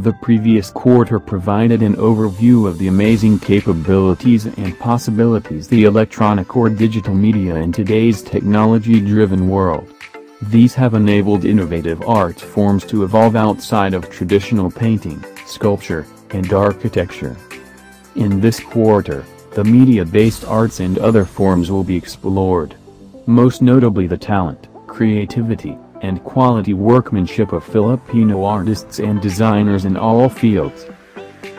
The previous quarter provided an overview of the amazing capabilities and possibilities the electronic or digital media in today's technology-driven world. These have enabled innovative art forms to evolve outside of traditional painting, sculpture, and architecture. In this quarter, the media-based arts and other forms will be explored. Most notably the talent, creativity, and quality workmanship of Filipino artists and designers in all fields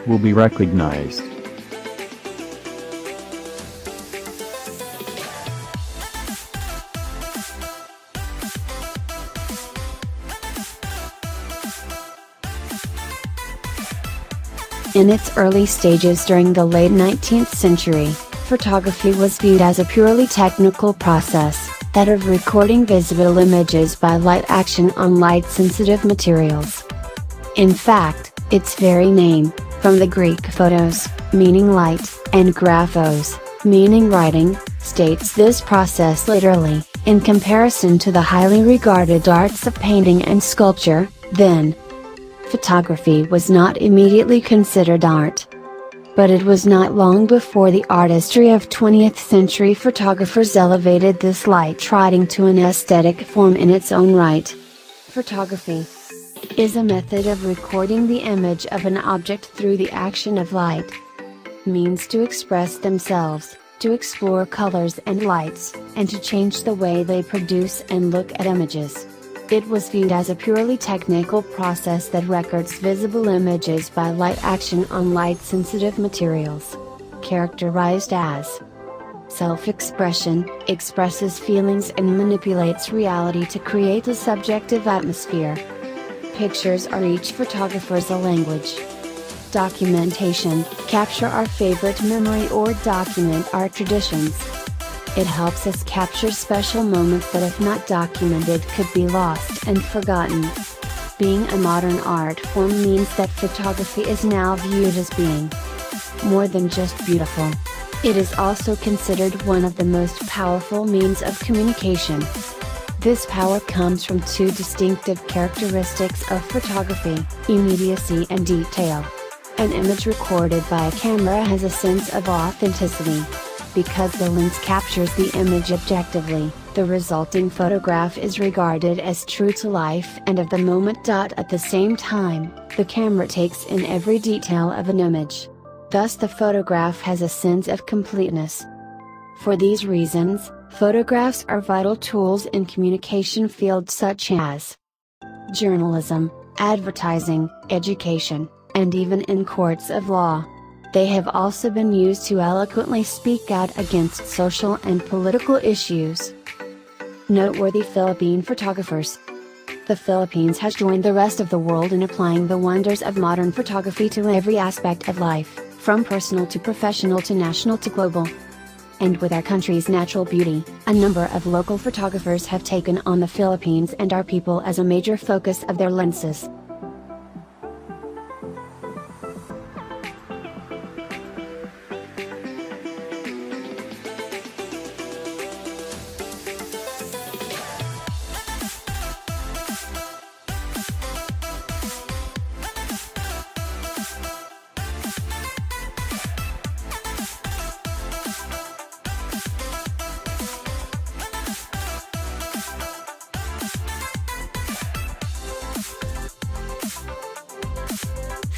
will be recognized. In its early stages during the late 19th century, photography was viewed as a purely technical process that of recording visible images by light action on light-sensitive materials. In fact, its very name, from the Greek photos, meaning light, and graphos, meaning writing, states this process literally, in comparison to the highly regarded arts of painting and sculpture, then. Photography was not immediately considered art, but it was not long before the artistry of 20th century photographers elevated this light writing to an aesthetic form in its own right. Photography is a method of recording the image of an object through the action of light. Means to express themselves, to explore colors and lights, and to change the way they produce and look at images. It was viewed as a purely technical process that records visible images by light action on light-sensitive materials. Characterized as self-expression, expresses feelings and manipulates reality to create a subjective atmosphere. Pictures are each photographer's a language. Documentation, capture our favorite memory or document our traditions. It helps us capture special moments that if not documented could be lost and forgotten. Being a modern art form means that photography is now viewed as being more than just beautiful. It is also considered one of the most powerful means of communication. This power comes from two distinctive characteristics of photography, immediacy and detail. An image recorded by a camera has a sense of authenticity, because the lens captures the image objectively, the resulting photograph is regarded as true to life and of the moment. At the same time, the camera takes in every detail of an image. Thus the photograph has a sense of completeness. For these reasons, photographs are vital tools in communication fields such as journalism, advertising, education, and even in courts of law. They have also been used to eloquently speak out against social and political issues. Noteworthy Philippine photographers. The Philippines has joined the rest of the world in applying the wonders of modern photography to every aspect of life, from personal to professional to national to global. And with our country's natural beauty, a number of local photographers have taken on the Philippines and our people as a major focus of their lenses.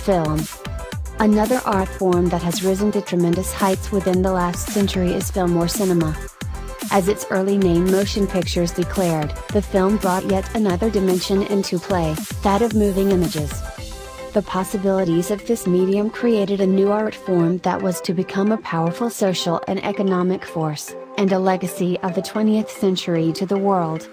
Film. Another art form that has risen to tremendous heights within the last century is film or cinema. As its early name motion pictures declared, the film brought yet another dimension into play, that of moving images. The possibilities of this medium created a new art form that was to become a powerful social and economic force, and a legacy of the 20th century to the world.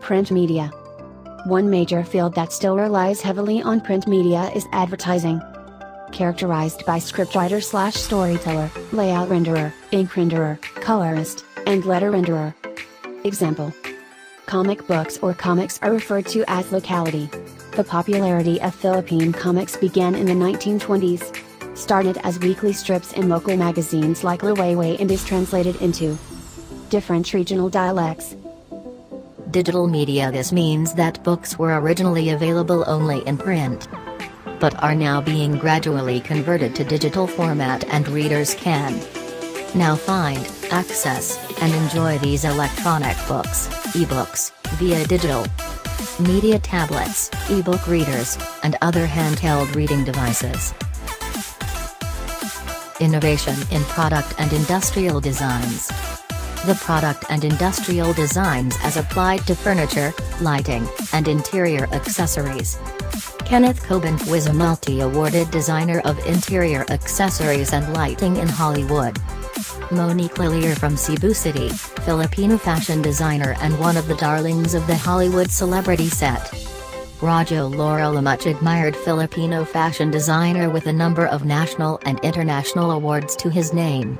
Print media. One major field that still relies heavily on print media is advertising. Characterized by scriptwriter slash storyteller, layout renderer, ink renderer, colorist, and letter renderer. Example Comic books or comics are referred to as locality. The popularity of Philippine comics began in the 1920s. Started as weekly strips in local magazines like Liwayway and is translated into different regional dialects. Digital media This means that books were originally available only in print but are now being gradually converted to digital format and readers can now find, access, and enjoy these electronic books, ebooks, via digital media tablets, ebook readers, and other handheld reading devices. Innovation in product and industrial designs. The product and industrial designs as applied to furniture, lighting, and interior accessories. Kenneth Cobonpue was a multi-awarded designer of interior accessories and lighting in Hollywood. Monique Lhuillier from Cebu City, Filipino fashion designer and one of the darlings of the Hollywood celebrity set. Rajo Laurel a much admired Filipino fashion designer with a number of national and international awards to his name.